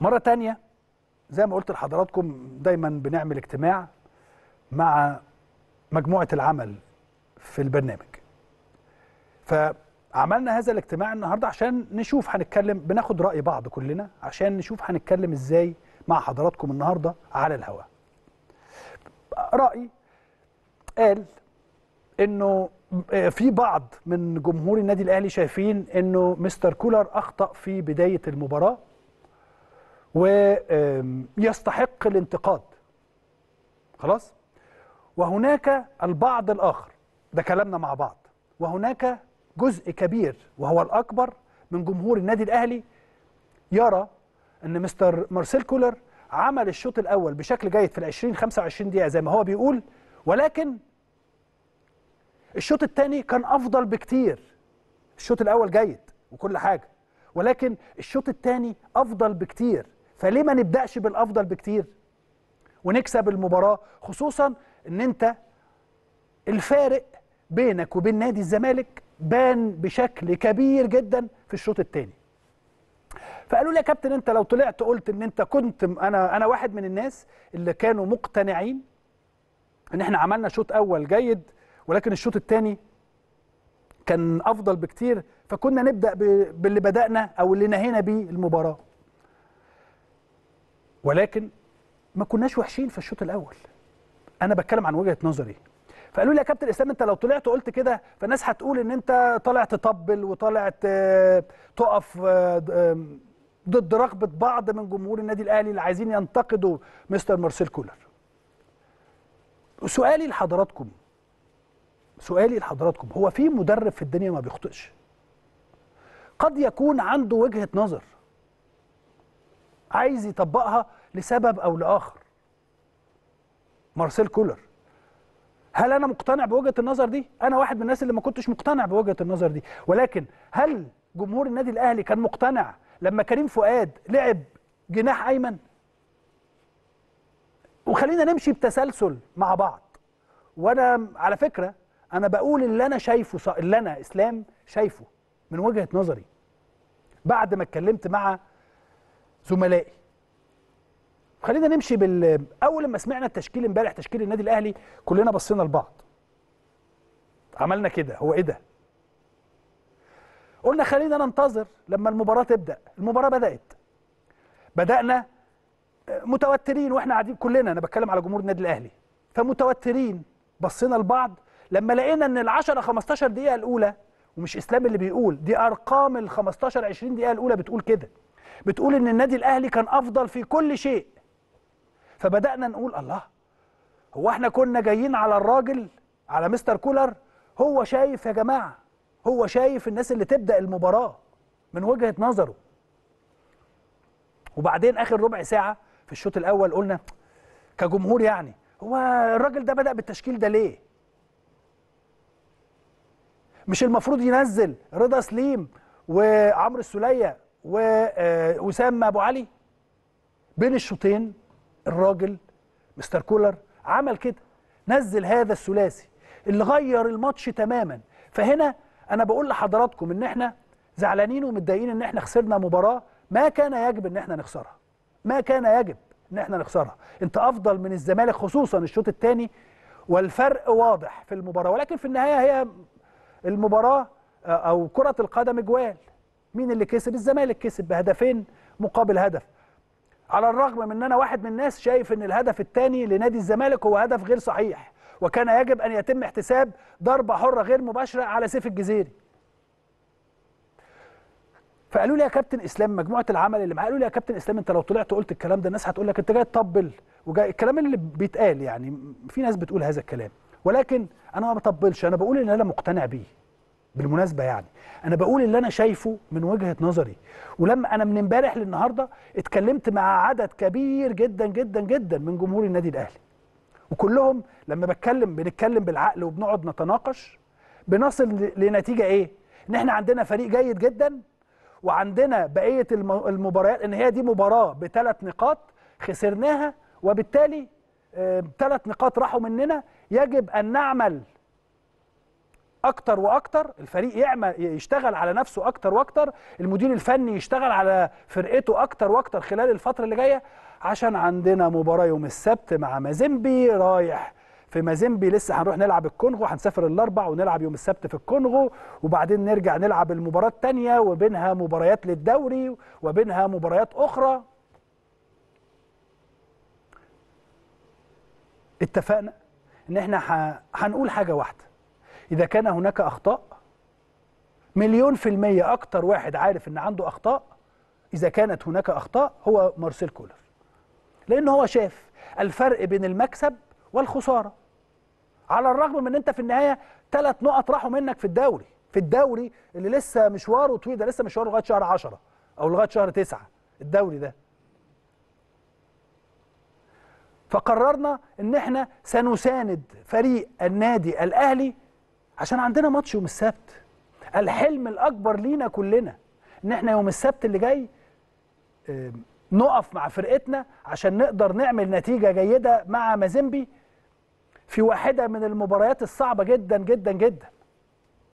مرة تانية زي ما قلت لحضراتكم دايما بنعمل اجتماع مع مجموعة العمل في البرنامج. فعملنا هذا الاجتماع النهارده عشان نشوف هنتكلم بناخد رأي بعض كلنا عشان نشوف هنتكلم إزاي مع حضراتكم النهارده على الهواء رأي قال إنه في بعض من جمهور النادي الأهلي شايفين إنه مستر كولر أخطأ في بداية المباراة. ويستحق الانتقاد. خلاص؟ وهناك البعض الآخر ده كلامنا مع بعض. وهناك جزء كبير وهو الأكبر من جمهور النادي الأهلي يرى إن مستر مارسيل كولر عمل الشوط الأول بشكل جيد في ال 20 25 دقيقة زي ما هو بيقول ولكن الشوط الثاني كان أفضل بكتير. الشوط الأول جيد وكل حاجة ولكن الشوط الثاني أفضل بكتير. فليه ما نبدأش بالأفضل بكتير ونكسب المباراة؟ خصوصا إن أنت الفارق بينك وبين نادي الزمالك بان بشكل كبير جدا في الشوط الثاني فقالوا لي يا كابتن أنت لو طلعت قلت إن أنت كنت أنا أنا واحد من الناس اللي كانوا مقتنعين إن إحنا عملنا شوط أول جيد ولكن الشوط الثاني كان أفضل بكتير فكنا نبدأ باللي بدأنا أو اللي نهينا بيه المباراة. ولكن ما كناش وحشين في الشوط الأول. أنا بتكلم عن وجهة نظري. فقالوا لي يا كابتن إسلام أنت لو طلعت وقلت كده فالناس هتقول إن أنت طالع تطبل وطالع تقف ضد رغبة بعض من جمهور النادي الأهلي اللي عايزين ينتقدوا مستر مارسيل كولر. سؤالي لحضراتكم سؤالي لحضراتكم هو في مدرب في الدنيا ما بيخطئش؟ قد يكون عنده وجهة نظر عايز يطبقها لسبب أو لآخر. مارسيل كولر. هل أنا مقتنع بوجهة النظر دي؟ أنا واحد من الناس اللي ما كنتش مقتنع بوجهة النظر دي. ولكن هل جمهور النادي الأهلي كان مقتنع لما كريم فؤاد لعب جناح أيمن؟ وخلينا نمشي بتسلسل مع بعض. وأنا على فكرة أنا بقول اللي أنا شايفه. اللي أنا إسلام شايفه من وجهة نظري. بعد ما اتكلمت مع زملائي خلينا نمشي بال أول لما سمعنا التشكيل امبارح تشكيل النادي الأهلي كلنا بصينا لبعض. عملنا كده. هو إيه ده؟ قلنا خلينا ننتظر لما المباراة تبدأ. المباراة بدأت. بدأنا متوترين وإحنا قاعدين كلنا. أنا بتكلم على جمهور النادي الأهلي. فمتوترين بصينا لبعض. لما لقينا إن ال 10 15 دقيقة الأولى ومش إسلام اللي بيقول دي أرقام ال 15 20 دقيقة الأولى بتقول كده. بتقول إن النادي الأهلي كان أفضل في كل شيء. فبدأنا نقول الله هو إحنا كنا جايين على الراجل على مستر كولر؟ هو شايف يا جماعة هو شايف الناس اللي تبدأ المباراة من وجهة نظره. وبعدين آخر ربع ساعة في الشوط الأول قلنا كجمهور يعني هو الراجل ده بدأ بالتشكيل ده ليه؟ مش المفروض ينزل رضا سليم وعمرو السولية ووسام أبو علي بين الشوطين الراجل مستر كولر عمل كده نزل هذا الثلاثي اللي غير الماتش تماما. فهنا أنا بقول لحضراتكم إن إحنا زعلانين ومتضايقين إن إحنا خسرنا مباراة ما كان يجب إن إحنا نخسرها. ما كان يجب إن إحنا نخسرها. أنت أفضل من الزمالك خصوصا الشوط الثاني والفرق واضح في المباراة ولكن في النهاية هي المباراة أو كرة القدم اجوال مين اللي كسب؟ الزمالك كسب بهدفين مقابل هدف. على الرغم من إن أنا واحد من الناس شايف إن الهدف الثاني لنادي الزمالك هو هدف غير صحيح وكان يجب أن يتم احتساب ضربة حرة غير مباشرة على سيف الجزيري. فقالوا لي يا كابتن إسلام مجموعة العمل اللي معايا قالوا لي يا كابتن إسلام أنت لو طلعت قلت الكلام ده الناس هتقول لك أنت جاي تطبل. وجاي الكلام اللي بيتقال يعني في ناس بتقول هذا الكلام. ولكن أنا ما بطبلش أنا بقول إن أنا مقتنع بيه. بالمناسبة يعني. أنا بقول اللي أنا شايفه من وجهة نظري. ولما أنا من إمبارح للنهاردة اتكلمت مع عدد كبير جدا جدا جدا من جمهور النادي الأهلي. وكلهم لما بتكلم بنتكلم بالعقل وبنقعد نتناقش بنصل لنتيجة إيه؟ إن إحنا عندنا فريق جيد جدا وعندنا بقية المباريات إن هي دي مباراة بثلاث نقاط خسرناها وبالتالي ثلاث نقاط راحوا مننا يجب أن نعمل أكتر وأكتر الفريق يعمل يشتغل على نفسه أكتر وأكتر المدير الفني يشتغل على فرقته أكتر وأكتر خلال الفترة اللي جاية عشان عندنا مباراة يوم السبت مع مازيمبي رايح في مازيمبي. لسه هنروح نلعب الكونغو هنسافر الأربع ونلعب يوم السبت في الكونغو وبعدين نرجع نلعب المباراة الثانية وبينها مباريات للدوري وبينها مباريات أخرى. اتفقنا إن إحنا هنقول حاجة واحدة. إذا كان هناك أخطاء مليون في المية أكتر واحد عارف إن عنده أخطاء إذا كانت هناك أخطاء هو مارسيل كولر. لأن هو شاف الفرق بين المكسب والخسارة. على الرغم من أنت في النهاية ثلاث نقط راحوا منك في الدوري. في الدوري اللي لسه مشواره طويل ده لسه مشواره لغاية شهر 10 أو لغاية شهر 9 الدوري ده. فقررنا إن إحنا سنساند فريق النادي الأهلي عشان عندنا ماتش يوم السبت. الحلم الأكبر لينا كلنا إن إحنا يوم السبت اللي جاي نقف مع فرقتنا عشان نقدر نعمل نتيجة جيدة مع مازيمبي في واحدة من المباريات الصعبة جدا جدا جدا.